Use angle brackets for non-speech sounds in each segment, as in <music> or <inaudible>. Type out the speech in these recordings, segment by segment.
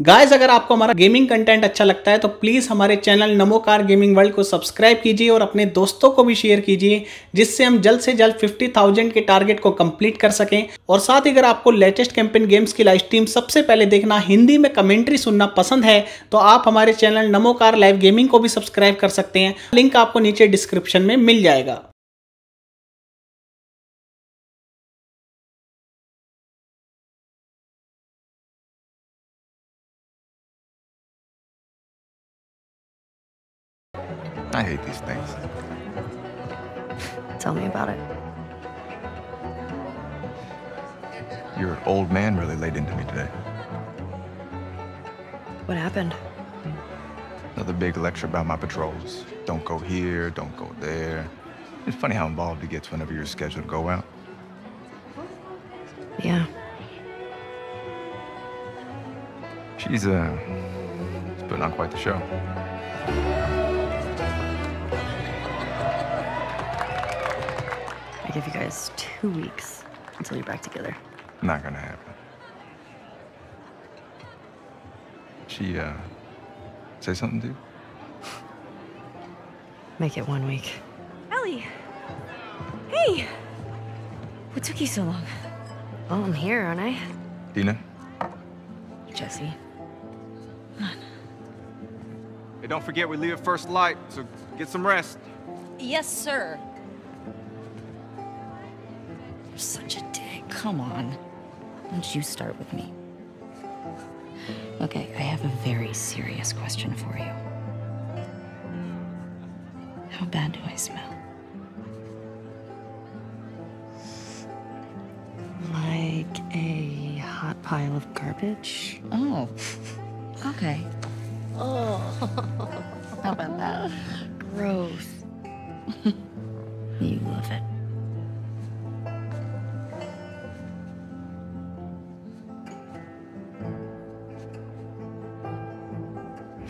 Guys अगर आपको हमारा गेमिंग कंटेंट अच्छा लगता है तो प्लीज़ हमारे channel Namo car gaming world को सब्सक्राइब कीजिए और अपने दोस्तों को भी शेयर कीजिए जिससे हम जल्द से जल्द 50,000 के टारगेट को कंप्लीट कर सकें। और साथ ही अगर आपको लेटेस्ट कैंपेन गेम्स की लाइव स्ट्रीम सबसे पहले देखना हिंदी में कमेंट्री सुनना पसंद है तो आप हमारे channel Namo car live gaming को भी सब्सक्राइब कर सकते हैं। लिंक आपको नीचे डिस्क्रिप्शन में मिल जाएगा। I hate these things. Tell me about it. Your old man really laid into me today. What happened? Another big lecture about my patrols. Don't go here, don't go there. It's funny how involved he gets whenever you're scheduled to go out. Yeah. She's, uh, putting on quite the show. Give you guys two weeks until you're back together. Not gonna happen. She, uh, say something to you? <laughs> Make it one week. Ellie! Hey! What took you so long? Oh, I'm here, aren't I? Dina? Jesse. Hey, don't forget we leave at first light, so get some rest. Yes, sir. You're such a dick. Come on. Why don't you start with me? Okay, I have a very serious question for you. How bad do I smell? Like a hot pile of garbage? Oh, okay. Oh, <laughs> how about that? Gross. <laughs> You love it.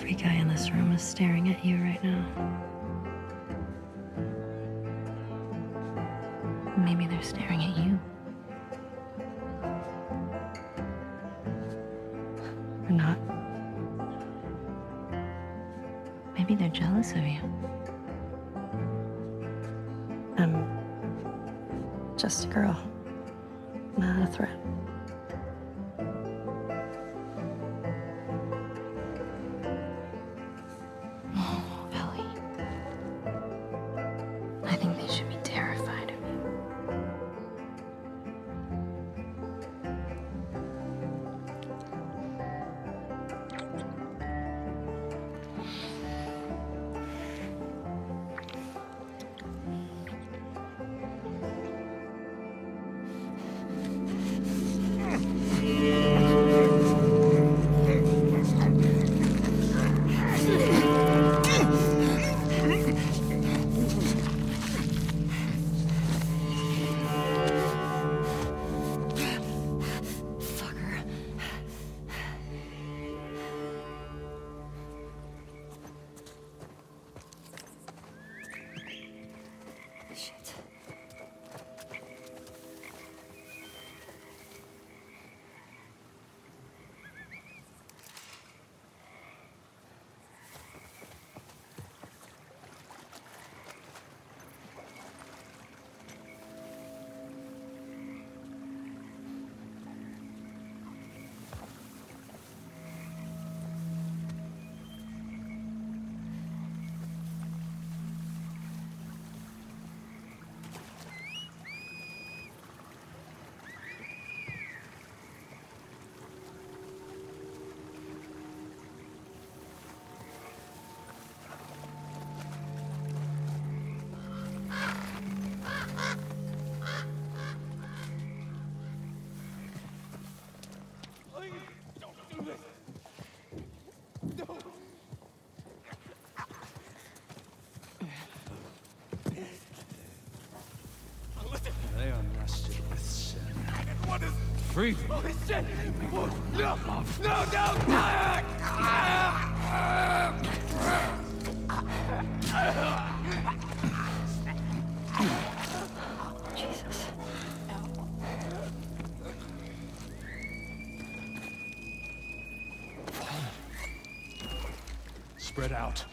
Every guy in this room is staring at you right now. Maybe they're staring at you. Or not. Maybe they're jealous of you. I'm just a girl, not a threat. No! No, no, no! Jesus. Spread out.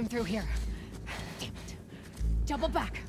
Came through here. Double back.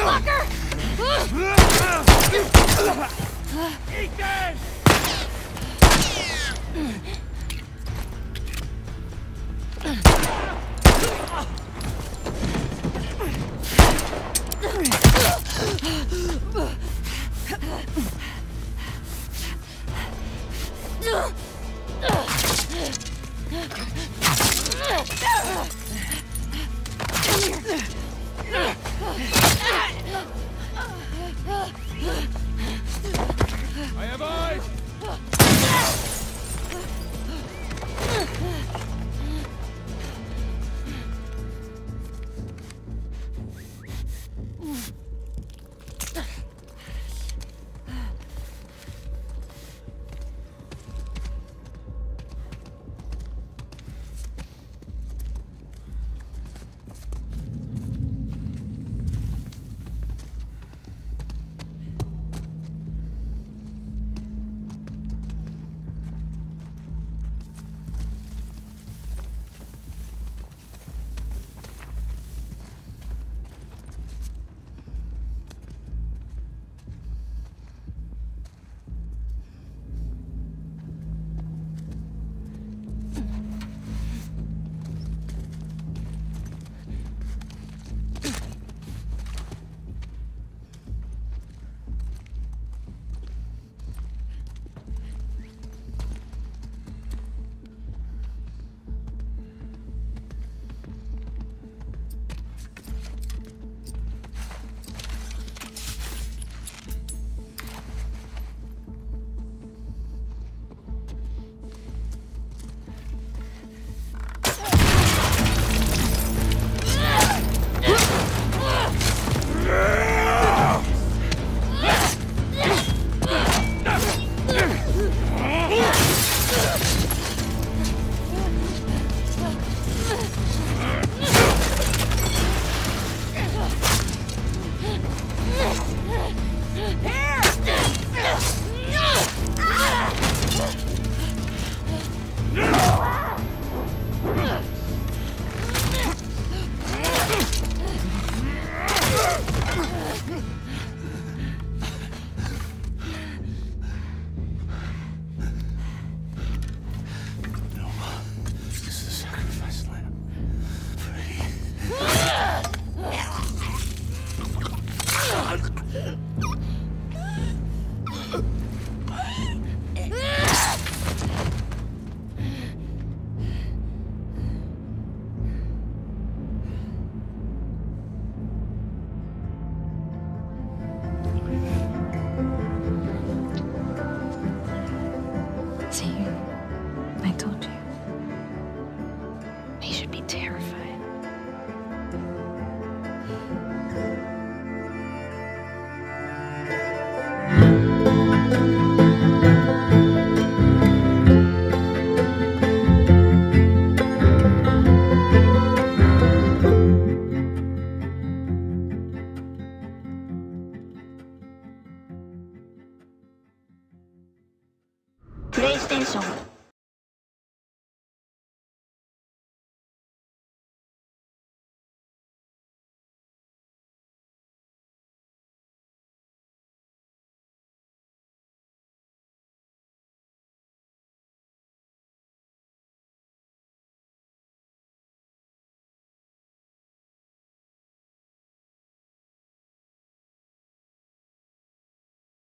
Blocker! Eat this! Come here!